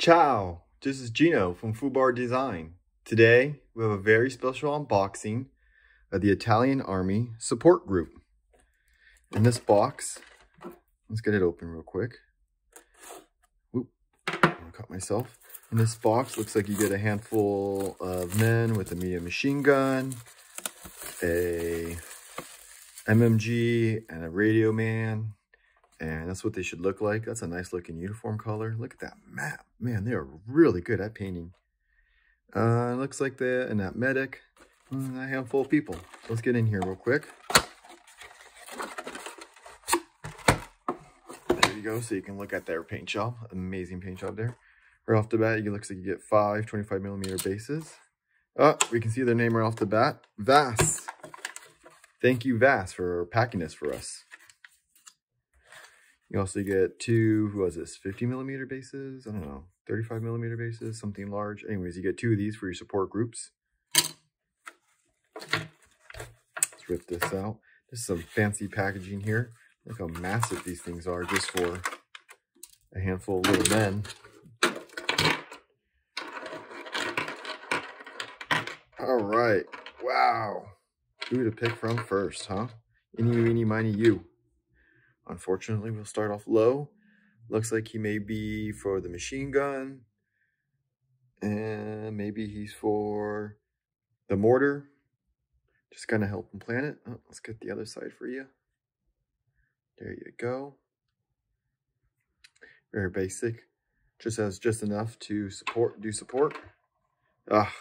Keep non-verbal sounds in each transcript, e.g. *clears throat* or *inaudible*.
Ciao, this is Gino from Fubar Design. Today, we have a very special unboxing of the Italian Army Support Group. In this box, let's get it open real quick. Oop, I cut myself. In this box, looks like you get a handful of men with a medium machine gun, a MMG, and a radio man, and that's what they should look like. That's a nice looking uniform color. Look at that map. Man, they are really good at painting. Uh, looks like the and that medic, and a handful of people. Let's get in here real quick. There you go, so you can look at their paint job. Amazing paint job there. Right off the bat, it looks like you get five 25 millimeter bases. Oh, we can see their name right off the bat. VAS. Thank you, Vass, for packing this for us. You also get two, who was this, 50 millimeter bases? I don't know, 35 millimeter bases, something large. Anyways, you get two of these for your support groups. Let's rip this out. This is some fancy packaging here. Look how massive these things are just for a handful of little men. All right. Wow. Who to pick from first, huh? Any, any, miny, you. Unfortunately, we'll start off low. Looks like he may be for the machine gun. And maybe he's for the mortar. Just of help him plan it. Oh, let's get the other side for you. There you go. Very basic. Just has just enough to support, do support. Ah,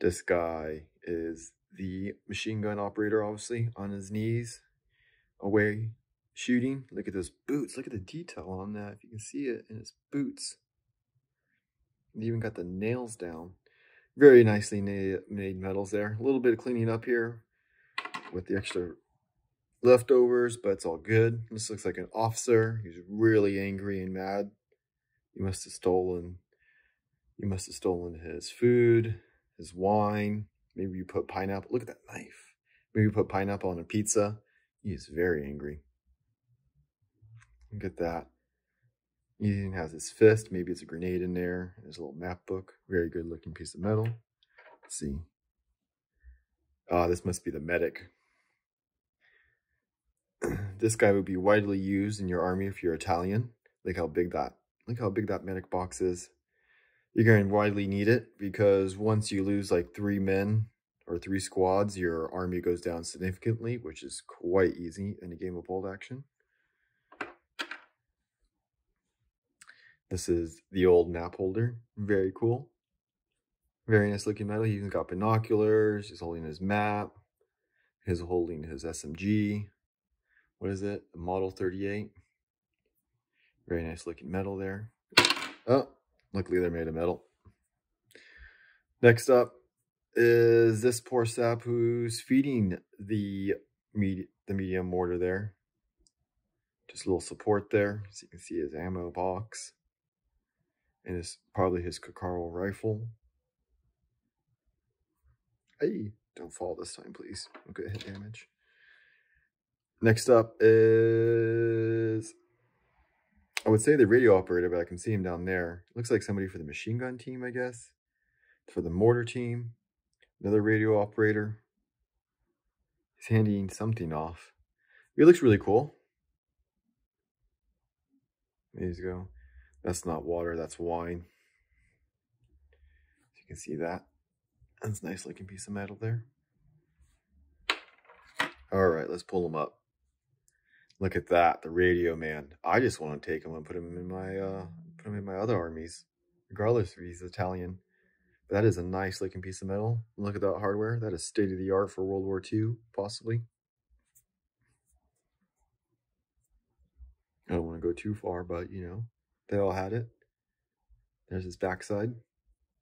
this guy is the machine gun operator, obviously, on his knees away shooting. Look at those boots. Look at the detail on that. If you can see it in his boots. He even got the nails down. Very nicely made medals there. A little bit of cleaning up here with the extra leftovers, but it's all good. This looks like an officer. He's really angry and mad. He must have stolen, you must have stolen his food, his wine. Maybe you put pineapple. Look at that knife. Maybe you put pineapple on a pizza. He is very angry. Look at that. He even has his fist. Maybe it's a grenade in there. There's a little map book. Very good looking piece of metal. Let's see. Ah, this must be the medic. *clears throat* this guy would be widely used in your army if you're Italian. Look how big that, look how big that medic box is. You're going to widely need it because once you lose like three men or three squads, your army goes down significantly, which is quite easy in a game of bolt action. This is the old map holder. Very cool. Very nice looking metal. He even got binoculars. He's holding his map. He's holding his SMG. What is it? Model 38. Very nice looking metal there. Oh, luckily they're made of metal. Next up, is this poor sap who's feeding the med the medium mortar there. Just a little support there, so you can see his ammo box. And his probably his Carcano rifle. Hey, don't fall this time, please. Okay, hit damage. Next up is I would say the radio operator, but I can see him down there. Looks like somebody for the machine gun team, I guess. For the mortar team. Another radio operator. He's handing something off. It looks really cool. There you go. That's not water, that's wine. You can see that. That's a nice looking piece of metal there. All right, let's pull them up. Look at that, the radio man. I just want to take him and put him in my uh put him in my other armies, regardless if he's Italian. But That is a nice looking piece of metal. Look at that hardware. That is state of the art for World War II, possibly. I don't want to go too far, but you know, they all had it. There's his backside,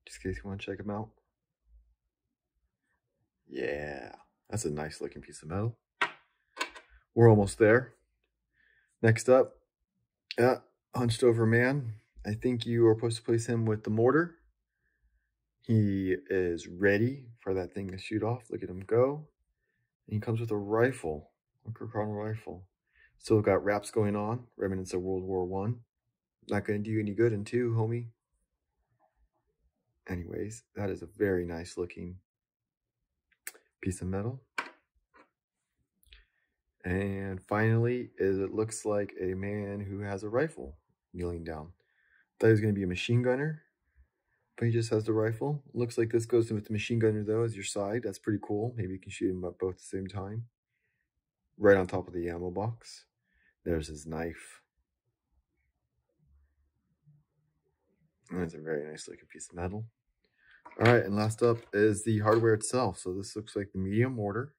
just in case you want to check him out. Yeah, that's a nice looking piece of metal. We're almost there. Next up, yeah, hunched over man. I think you are supposed to place him with the mortar. He is ready for that thing to shoot off. Look at him go. And he comes with a rifle, a Carcano rifle. Still got wraps going on, remnants of World War One. Not going to do you any good in two, homie. Anyways, that is a very nice looking piece of metal. And finally, is it looks like a man who has a rifle kneeling down. Thought he was going to be a machine gunner, but he just has the rifle. Looks like this goes with the machine gunner though as your side. That's pretty cool. Maybe you can shoot him at both at the same time. Right on top of the ammo box. There's his knife. That's a very nice looking piece of metal. All right, and last up is the hardware itself. So this looks like the medium mortar.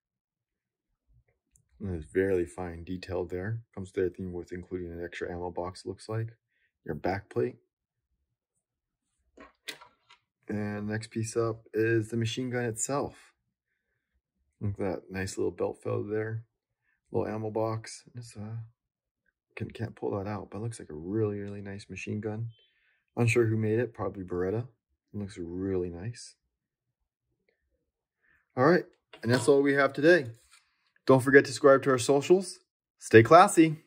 It's very fine detailed there. Comes with everything with including an extra ammo box, looks like. Your back plate. And next piece up is the machine gun itself. Look at that nice little belt feather there. Little ammo box. Just, uh, can, can't pull that out, but looks like a really, really nice machine gun. Unsure who made it, probably Beretta. It looks really nice. All right, and that's all we have today. Don't forget to subscribe to our socials. Stay classy.